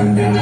Random,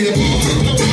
get it.